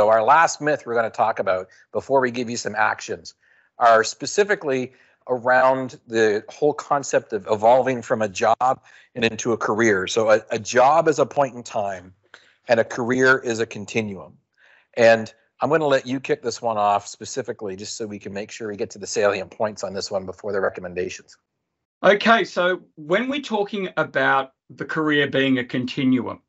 So our last myth we're going to talk about before we give you some actions are specifically around the whole concept of evolving from a job and into a career. So a, a job is a point in time and a career is a continuum. And I'm going to let you kick this one off specifically just so we can make sure we get to the salient points on this one before the recommendations. Okay, so when we're talking about the career being a continuum,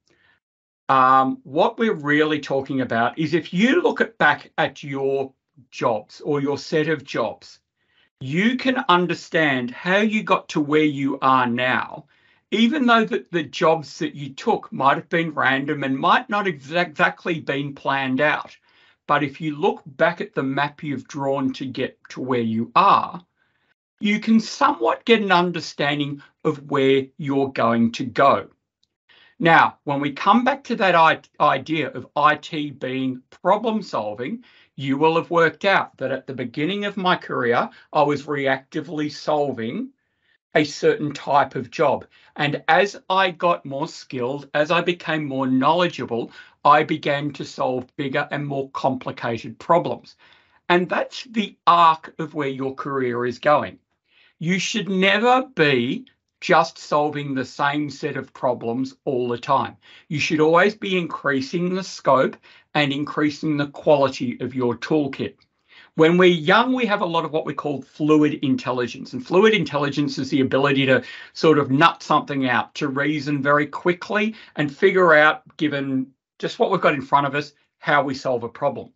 um, what we're really talking about is if you look at back at your jobs or your set of jobs, you can understand how you got to where you are now, even though the, the jobs that you took might have been random and might not exactly been planned out. But if you look back at the map you've drawn to get to where you are, you can somewhat get an understanding of where you're going to go. Now, when we come back to that idea of IT being problem solving, you will have worked out that at the beginning of my career, I was reactively solving a certain type of job. And as I got more skilled, as I became more knowledgeable, I began to solve bigger and more complicated problems. And that's the arc of where your career is going. You should never be just solving the same set of problems all the time. You should always be increasing the scope and increasing the quality of your toolkit. When we're young, we have a lot of what we call fluid intelligence. And fluid intelligence is the ability to sort of nut something out, to reason very quickly and figure out, given just what we've got in front of us, how we solve a problem.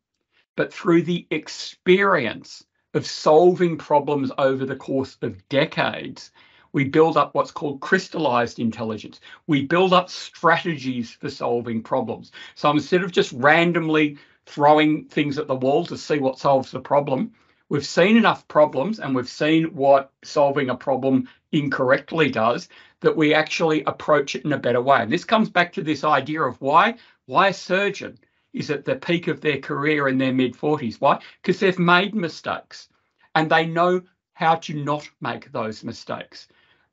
But through the experience of solving problems over the course of decades, we build up what's called crystallized intelligence. We build up strategies for solving problems. So instead of just randomly throwing things at the wall to see what solves the problem, we've seen enough problems and we've seen what solving a problem incorrectly does that we actually approach it in a better way. And this comes back to this idea of why why a surgeon is at the peak of their career in their mid 40s. Why? Because they've made mistakes and they know how to not make those mistakes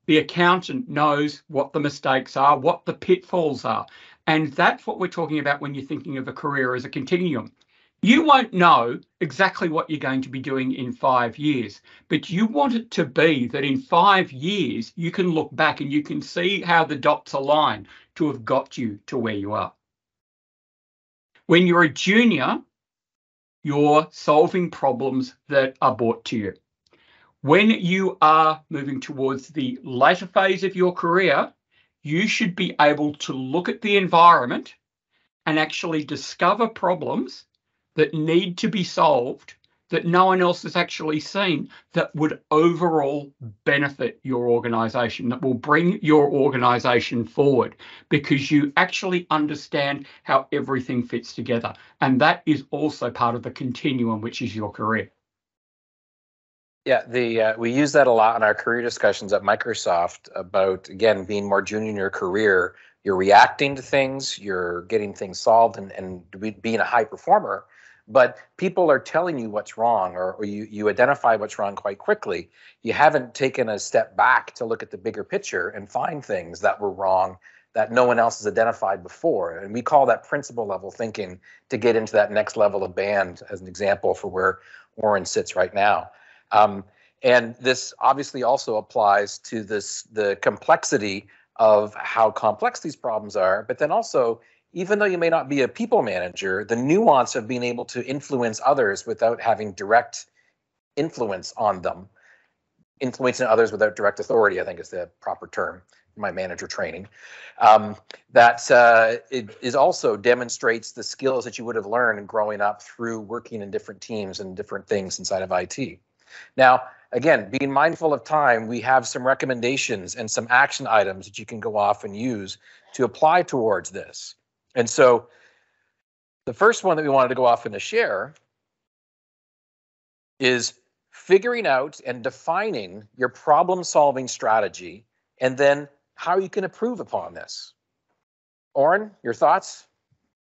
the accountant knows what the mistakes are, what the pitfalls are. And that's what we're talking about when you're thinking of a career as a continuum. You won't know exactly what you're going to be doing in five years, but you want it to be that in five years, you can look back and you can see how the dots align to have got you to where you are. When you're a junior, you're solving problems that are brought to you. When you are moving towards the later phase of your career, you should be able to look at the environment and actually discover problems that need to be solved that no one else has actually seen that would overall benefit your organization, that will bring your organization forward because you actually understand how everything fits together. And that is also part of the continuum, which is your career. Yeah, the uh, we use that a lot in our career discussions at Microsoft about again being more junior in your career. You're reacting to things, you're getting things solved, and and being a high performer. But people are telling you what's wrong, or, or you you identify what's wrong quite quickly. You haven't taken a step back to look at the bigger picture and find things that were wrong that no one else has identified before. And we call that principle level thinking to get into that next level of band, as an example for where Orin sits right now. Um, and this obviously also applies to this the complexity of how complex these problems are, but then also even though you may not be a people manager, the nuance of being able to influence others without having direct influence on them, influencing others without direct authority, I think is the proper term my manager training. Um, that uh, it is also demonstrates the skills that you would have learned growing up through working in different teams and different things inside of IT. Now, again, being mindful of time, we have some recommendations and some action items that you can go off and use to apply towards this. And so the first one that we wanted to go off and to share is figuring out and defining your problem solving strategy and then how you can improve upon this. Orin, your thoughts?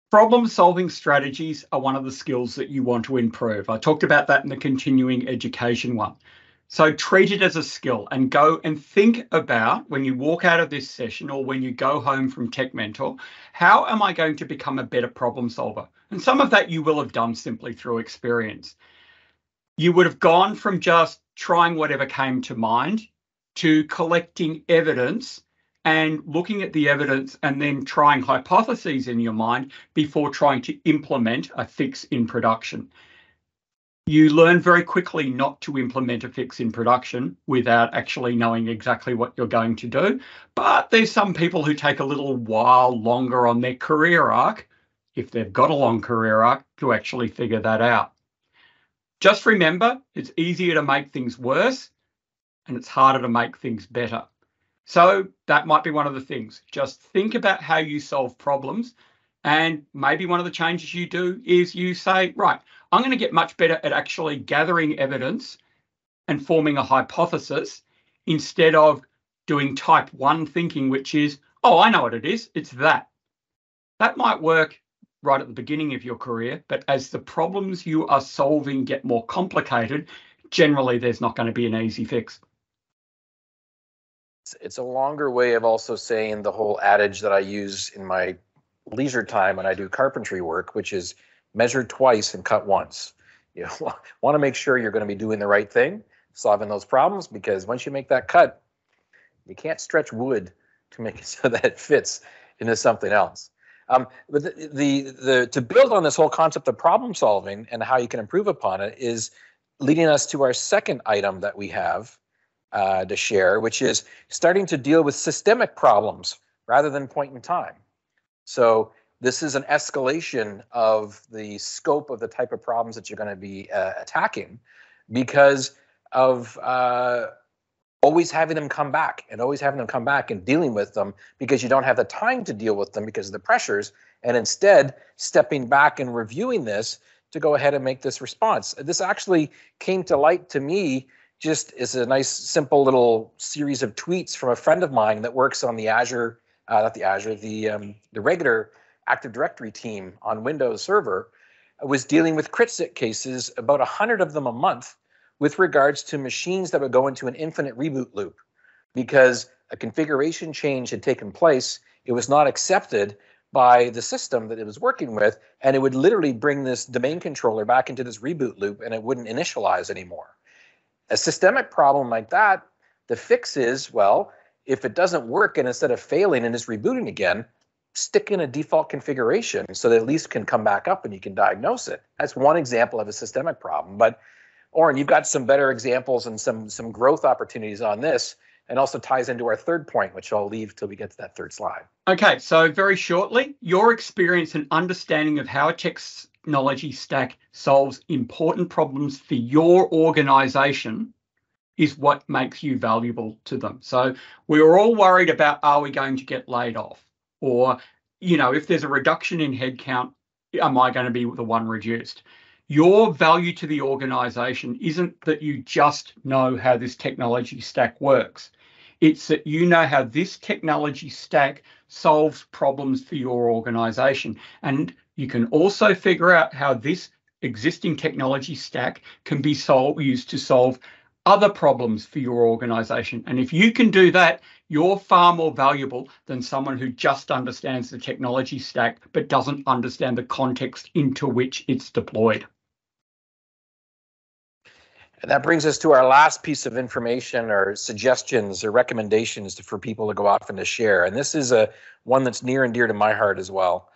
Problem solving strategies are one of the skills that you want to improve. I talked about that in the continuing education one. So treat it as a skill and go and think about when you walk out of this session or when you go home from Tech Mentor, how am I going to become a better problem solver? And some of that you will have done simply through experience. You would have gone from just trying whatever came to mind to collecting evidence and looking at the evidence and then trying hypotheses in your mind before trying to implement a fix in production you learn very quickly not to implement a fix in production without actually knowing exactly what you're going to do. But there's some people who take a little while longer on their career arc, if they've got a long career arc, to actually figure that out. Just remember, it's easier to make things worse and it's harder to make things better. So that might be one of the things. Just think about how you solve problems and maybe one of the changes you do is you say, right, I'm going to get much better at actually gathering evidence and forming a hypothesis instead of doing type one thinking, which is, oh, I know what it is. It's that. That might work right at the beginning of your career, but as the problems you are solving get more complicated, generally there's not going to be an easy fix. It's a longer way of also saying the whole adage that I use in my leisure time when I do carpentry work, which is measure twice and cut once. You want to make sure you're going to be doing the right thing, solving those problems, because once you make that cut, you can't stretch wood to make it so that it fits into something else. Um, but the, the, the to build on this whole concept of problem solving and how you can improve upon it is leading us to our second item that we have uh, to share, which is starting to deal with systemic problems rather than point in time. So this is an escalation of the scope of the type of problems that you're going to be uh, attacking because of uh, always having them come back and always having them come back and dealing with them because you don't have the time to deal with them because of the pressures and instead stepping back and reviewing this to go ahead and make this response. This actually came to light to me just as a nice simple little series of tweets from a friend of mine that works on the Azure uh, not the Azure, the um, the regular Active Directory team on Windows Server was dealing with CritSit cases, about 100 of them a month, with regards to machines that would go into an infinite reboot loop because a configuration change had taken place. It was not accepted by the system that it was working with, and it would literally bring this domain controller back into this reboot loop and it wouldn't initialize anymore. A systemic problem like that, the fix is well, if it doesn't work and instead of failing and is rebooting again, stick in a default configuration so that at least can come back up and you can diagnose it. That's one example of a systemic problem. But Orin, you've got some better examples and some some growth opportunities on this and also ties into our third point, which I'll leave till we get to that third slide. Okay, so very shortly, your experience and understanding of how a technology stack solves important problems for your organization is what makes you valuable to them. So we are all worried about are we going to get laid off? Or, you know, if there's a reduction in headcount, am I going to be the one reduced? Your value to the organization isn't that you just know how this technology stack works. It's that you know how this technology stack solves problems for your organization. And you can also figure out how this existing technology stack can be used to solve other problems for your organization. And if you can do that, you're far more valuable than someone who just understands the technology stack but doesn't understand the context into which it's deployed. And that brings us to our last piece of information or suggestions or recommendations to, for people to go off and to share. And this is a one that's near and dear to my heart as well,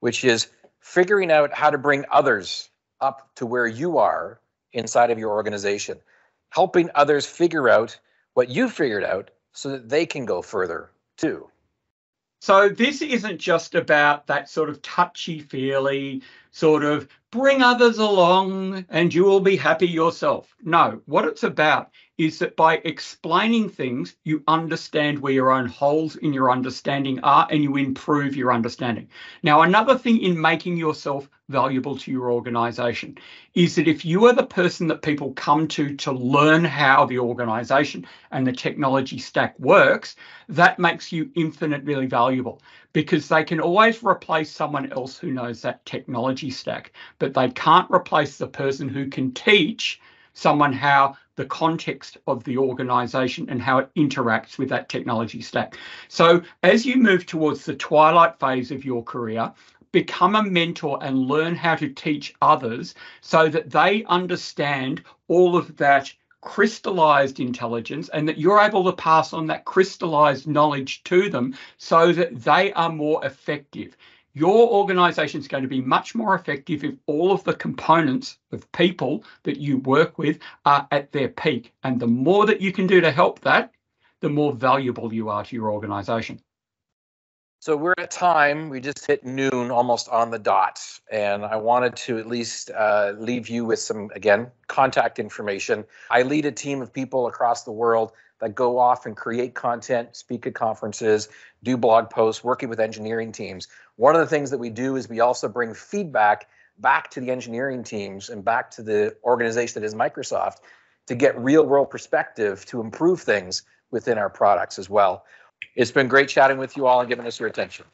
which is figuring out how to bring others up to where you are inside of your organization helping others figure out what you figured out so that they can go further too. So this isn't just about that sort of touchy feely sort of bring others along and you will be happy yourself. No, what it's about is that by explaining things, you understand where your own holes in your understanding are and you improve your understanding. Now, another thing in making yourself valuable to your organization is that if you are the person that people come to to learn how the organization and the technology stack works, that makes you infinitely valuable because they can always replace someone else who knows that technology stack, but they can't replace the person who can teach someone how the context of the organization and how it interacts with that technology stack. So as you move towards the twilight phase of your career, become a mentor and learn how to teach others so that they understand all of that crystallized intelligence and that you're able to pass on that crystallized knowledge to them so that they are more effective. Your organization is going to be much more effective if all of the components of people that you work with are at their peak. And the more that you can do to help that, the more valuable you are to your organization. So we're at time. We just hit noon, almost on the dot, and I wanted to at least uh, leave you with some again contact information. I lead a team of people across the world that go off and create content, speak at conferences, do blog posts, working with engineering teams. One of the things that we do is we also bring feedback back to the engineering teams and back to the organization that is Microsoft to get real world perspective to improve things within our products as well. It's been great chatting with you all and giving us your attention.